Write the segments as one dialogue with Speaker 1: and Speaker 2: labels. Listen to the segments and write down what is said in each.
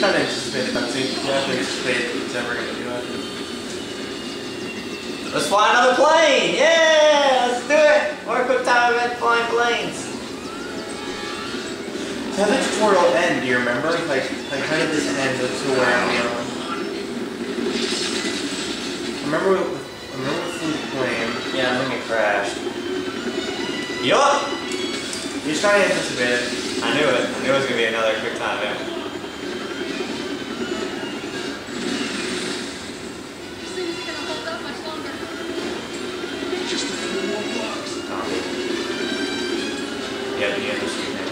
Speaker 1: just to to anticipate it's ever gonna do it.
Speaker 2: Let's fly another plane! Yeah! Let's do it! More quick time event flying planes.
Speaker 1: How the tutorial end? Do you remember? Like, like how did this end to where I'm going? Remember. remember we flew the plane.
Speaker 2: Yeah, I think it crashed. Yup!
Speaker 1: You just trying to anticipate.
Speaker 2: I knew it. I knew it was gonna be another quick time event.
Speaker 3: This thing isn't gonna hold up much longer.
Speaker 4: Just a few more blocks.
Speaker 2: Zombie. Yeah, you him.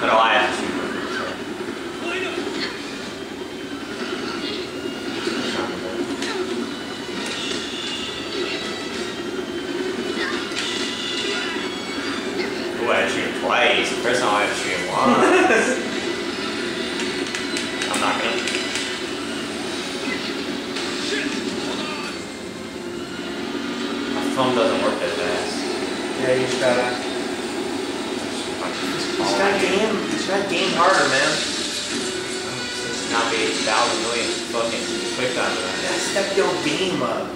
Speaker 2: Oh, no, I shoot him. Sorry.
Speaker 4: Line up.
Speaker 2: Ooh, I had to shoot him twice. The first time I had to shoot him once. I'm not gonna.
Speaker 4: Shit. Hold on.
Speaker 2: My phone doesn't work that fast.
Speaker 1: Yeah, you just gotta. Gotta game. You just gotta game harder, man.
Speaker 2: It's not be 8,000 million fucking quick time
Speaker 1: gotta step your beam up.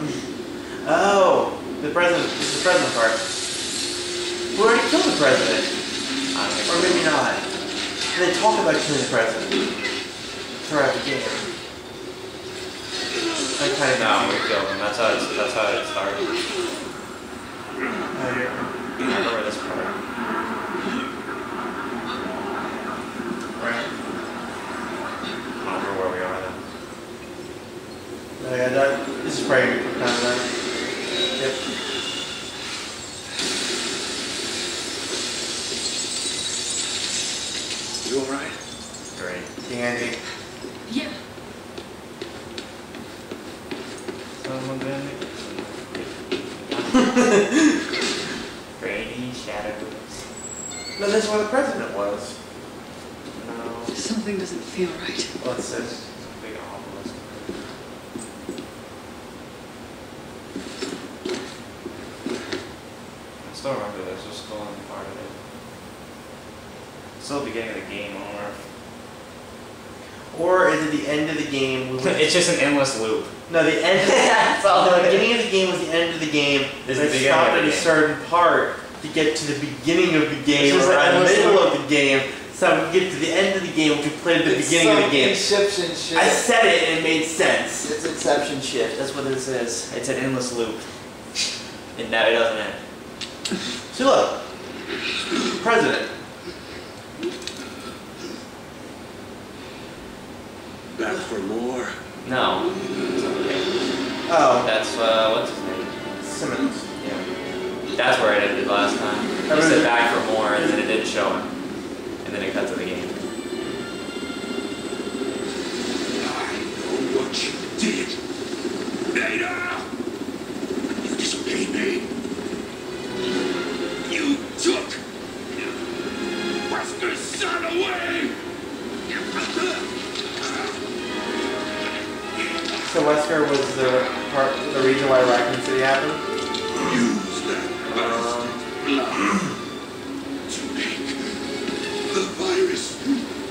Speaker 1: Oh, the president. It's the president part. We already killed the president, or maybe not. And They talk about killing the president throughout the game. I kind of
Speaker 2: No, we killed him. That's how it's, that's how it started.
Speaker 4: You all right?
Speaker 2: Great.
Speaker 1: Dandy.
Speaker 3: Yeah.
Speaker 1: No, that's where the president was.
Speaker 2: No.
Speaker 3: Something doesn't feel right.
Speaker 1: What's this?
Speaker 2: It's a big. I still remember this. This was still in part of it. Still the beginning of the game, or
Speaker 1: Or is it the end of the game?
Speaker 2: It's just an endless loop.
Speaker 1: no, the end.
Speaker 2: That's all
Speaker 1: no, the beginning of the game was the end of the game.
Speaker 2: This
Speaker 1: but
Speaker 2: is the
Speaker 1: it
Speaker 2: beginning
Speaker 1: stopped at a certain part to get to the beginning of the game
Speaker 5: This is
Speaker 1: or the middle
Speaker 5: loop.
Speaker 1: of the game. So I we get to the end of the game, which we played at the
Speaker 5: It's
Speaker 1: beginning of the
Speaker 5: some
Speaker 1: game.
Speaker 5: Inception shit.
Speaker 1: I said it and it made sense.
Speaker 5: it's Inception shit.
Speaker 2: That's what this is. It's an endless loop. And now it doesn't end.
Speaker 1: See, look, president.
Speaker 4: Back for more.
Speaker 2: No. It's okay.
Speaker 1: Oh,
Speaker 2: That's uh, what's his name?
Speaker 1: Simmons.
Speaker 2: Yeah. That's where it ended last time. He
Speaker 1: That was
Speaker 2: said back for more, and then it didn't show him. And then it cut to the game.
Speaker 4: I know what you did. Ada! You disobeyed me. You took Wesker's son away!
Speaker 1: So Wesker was the part, the reason why Raccoon City happened.
Speaker 4: Use that blood to make the virus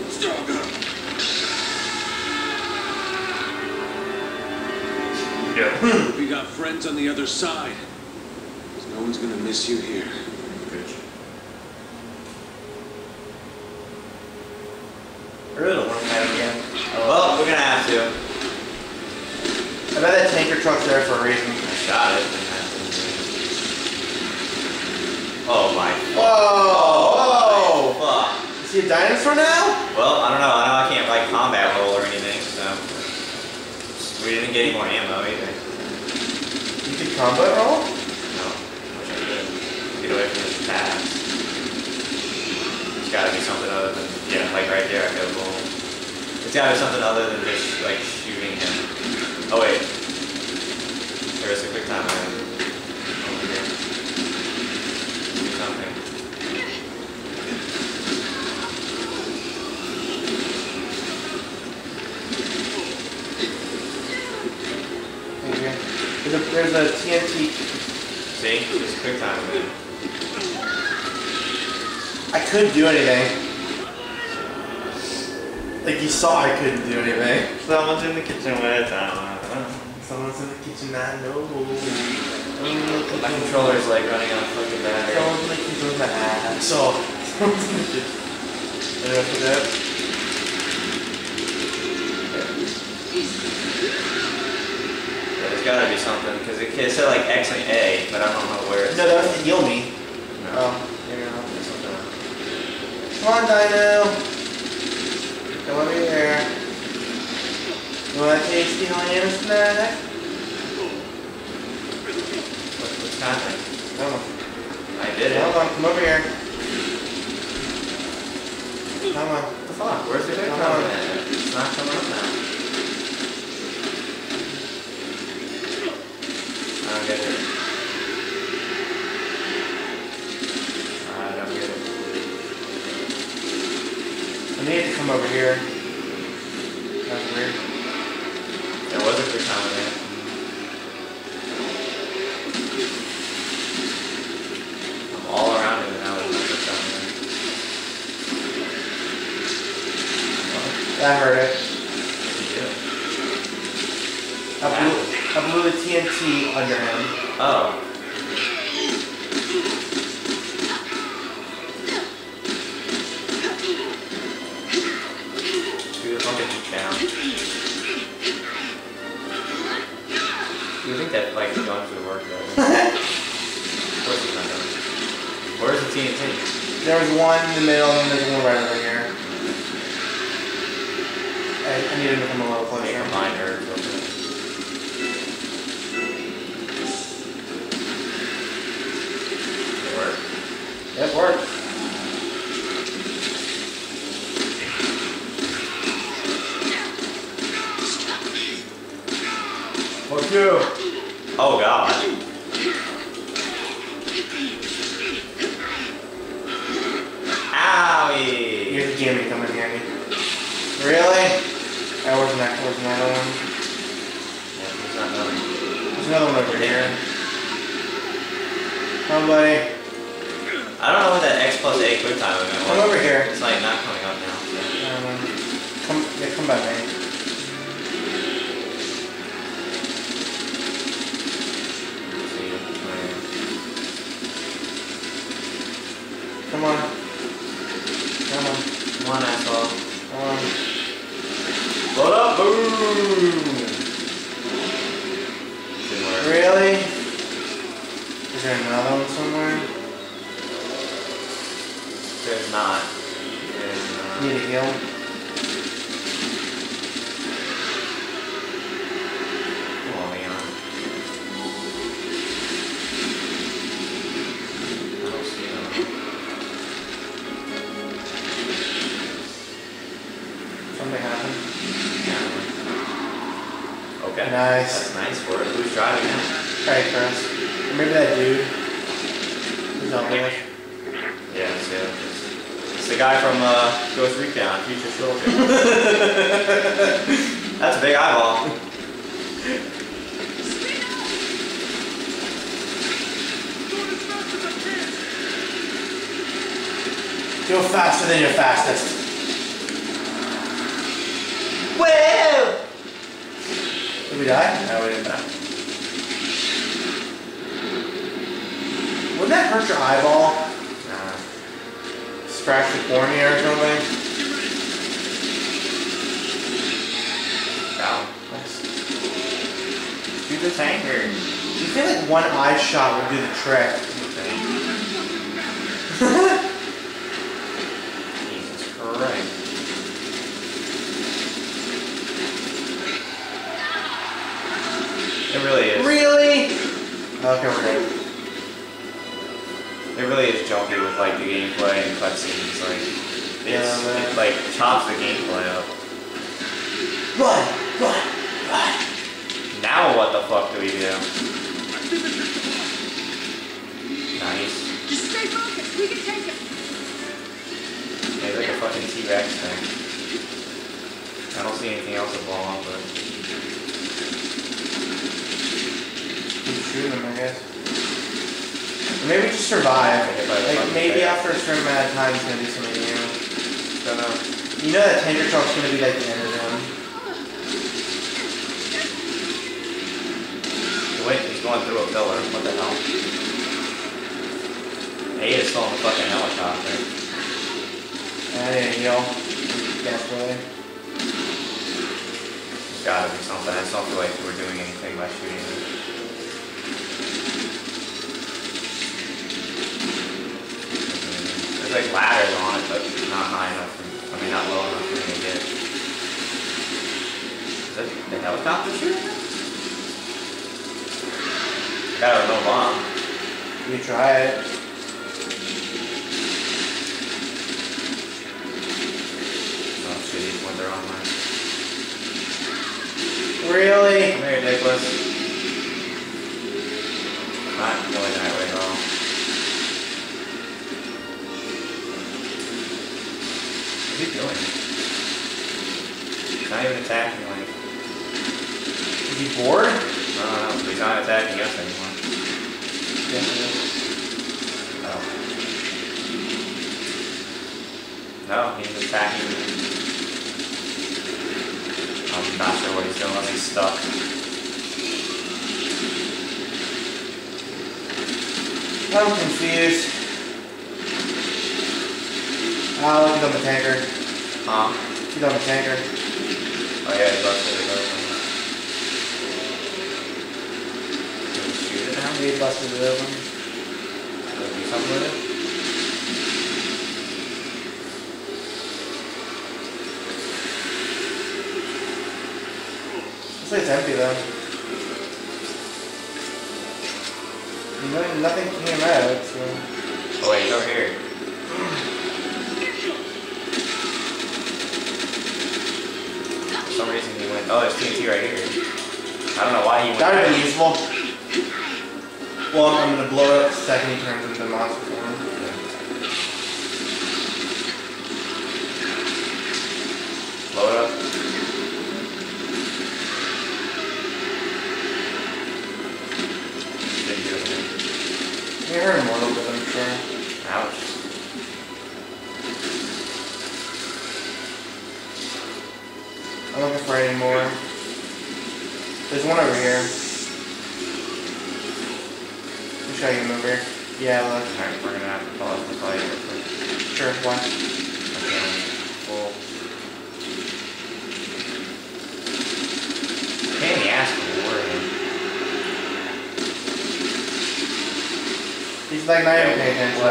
Speaker 4: stronger.
Speaker 2: Yeah.
Speaker 4: We got friends on the other side. 'Cause no one's gonna miss you here.
Speaker 1: I really don't want to fight him again.
Speaker 2: Well, we're gonna have to.
Speaker 1: I bet that tanker truck's there for a reason.
Speaker 2: I shot it. Oh my.
Speaker 1: Whoa! Whoa!
Speaker 2: Fuck.
Speaker 1: Is he a dinosaur now?
Speaker 2: Well, I don't know. I know I can't like combat roll or anything, so we didn't get any more ammo either.
Speaker 1: You could combat roll?
Speaker 2: No, wish I could get away from this pass. It's gotta be something other than yeah, like right there. I go boom. It's gotta be something other than just like shooting him. Oh wait, there is a quick time item over here. Do something.
Speaker 1: Okay. There's a, there's a TNT.
Speaker 2: See, just quick time event.
Speaker 1: I couldn't do anything. Like you saw I couldn't do anything.
Speaker 2: Someone's in the kitchen with uh,
Speaker 1: Someone's in the kitchen, I know.
Speaker 2: My controller's like running on fucking battery.
Speaker 1: Someone's in the kitchen with my ass. So, someone's in the kitchen. Enough for that.
Speaker 2: There's gotta be something, because it, it said like X and A, but I don't know where it's
Speaker 1: No, that was to heal me.
Speaker 2: No.
Speaker 1: Um, oh, maybe not.
Speaker 2: There's something.
Speaker 1: Come on, Dino. Come over here. You want a tasty ham snack?
Speaker 2: What, what's happening?
Speaker 1: Come on.
Speaker 2: I did it.
Speaker 1: Hold on, come over here. Come on.
Speaker 2: What the fuck? Where's the
Speaker 1: Come on.
Speaker 2: It's not coming up now. I
Speaker 1: need to come over here. That's weird.
Speaker 2: There was a quick time in it. I'm all around it now there's no quick time in it.
Speaker 1: That hurt it. I blew, I blew the TNT under him.
Speaker 2: Oh. TNT?
Speaker 1: There was one in the middle and there's one right over here. I, I need to come a little One over here. Come on, buddy.
Speaker 2: I don't know what that X plus A quick time event
Speaker 1: Come over here.
Speaker 2: It's like not coming up now. so.
Speaker 1: Um, come, yeah, come by me.
Speaker 2: Let's see. Where-
Speaker 1: Come on. Come on.
Speaker 2: Come on, asshole.
Speaker 1: Come on.
Speaker 2: Load up! Boom!
Speaker 1: There another one somewhere?
Speaker 2: There's not. There's not.
Speaker 1: Need a heal?
Speaker 2: Leon. I don't see them.
Speaker 1: Something happened.
Speaker 2: Okay.
Speaker 1: Nice.
Speaker 2: That's nice for it. Who's driving now?
Speaker 1: Try Chris. Maybe that dude. Who's up there?
Speaker 2: Yeah, it's, yeah, it's, it's the guy from uh, Ghost Recon, Future Soldier. That's a big eyeball.
Speaker 1: Go faster than your fastest.
Speaker 2: Whoa!
Speaker 1: Did we die? No, we didn't die. Wouldn't that hurt your eyeball?
Speaker 2: Nah.
Speaker 1: Scratch the cornea or something?
Speaker 2: Wow.
Speaker 1: Nice.
Speaker 2: Do the tanker.
Speaker 1: Do you feel like one eye shot would do the trick?
Speaker 2: Jesus Christ. It really is.
Speaker 1: Really? Oh, okay, we're good.
Speaker 2: It really is junky with like the gameplay and cutscenes. Like, it's,
Speaker 1: Yeah, man.
Speaker 2: it like chops the gameplay up.
Speaker 1: Run! Run! Run!
Speaker 2: Now what the fuck do we do? Nice.
Speaker 3: Just stay focused. We can take it.
Speaker 2: Yeah, it's like a fucking T-Rex thing. I don't see anything else to blow up with.
Speaker 1: Keep shooting them, I guess. Maybe just survive. Like maybe after a certain amount of time, it's gonna do something new. Don't know. You know that tanker truck's gonna be like the end of them.
Speaker 2: Wait, he's going through a pillar. What the hell? He is still in the fucking helicopter.
Speaker 1: I need to heal. Desperately.
Speaker 2: There's gotta be something. I just don't feel like we're doing anything by shooting There's like ladders on it, but not high enough for, I mean, not low enough for me to get. Is that the helicopter shooting? Got a remote bomb.
Speaker 1: You try it.
Speaker 2: Oh shit, he went the wrong way.
Speaker 1: Really?
Speaker 2: Come here, Nicholas. Not going that way at all. What's he doing? He's not even attacking, like,
Speaker 1: Is he bored?
Speaker 2: no, no, no, he's not attacking us anymore.
Speaker 1: He is.
Speaker 2: Oh. No, he's attacking. I'm not sure what he's doing unless he's stuck.
Speaker 1: I'm confused. Ah, look, he's on the tanker.
Speaker 2: Huh?
Speaker 1: He's on the tanker.
Speaker 2: Oh yeah, he's busted it open. Did we shoot it now?
Speaker 1: He busted it open.
Speaker 2: We do something with it?
Speaker 1: This place empty though. No, nothing came out, so.
Speaker 2: Oh wait, he's over here. For some reason he went, oh there's TNT right here. I don't know why he went
Speaker 1: That would be useful. Well, I'm gonna blow it up the second he turns into the monster form. There's one over here. I'll show you him over here. Yeah, look.
Speaker 2: Alright, we're gonna have to pause the real quick.
Speaker 1: Sure, why?
Speaker 2: Okay, well. Pain in the ass to lure him.
Speaker 1: He's like not even paying attention